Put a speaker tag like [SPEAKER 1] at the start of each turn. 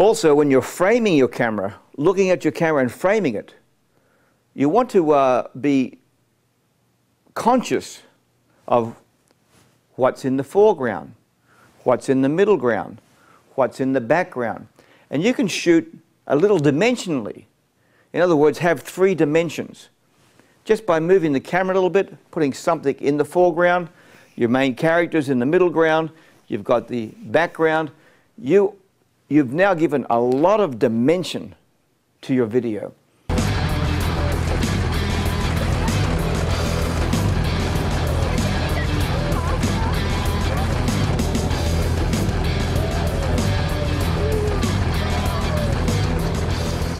[SPEAKER 1] Also, when you're framing your camera, looking at your camera and framing it, you want to uh, be conscious of what's in the foreground, what's in the middle ground, what's in the background. And you can shoot a little dimensionally. In other words, have three dimensions. Just by moving the camera a little bit, putting something in the foreground, your main characters in the middle ground, you've got the background, you, you've now given a lot of dimension to your video.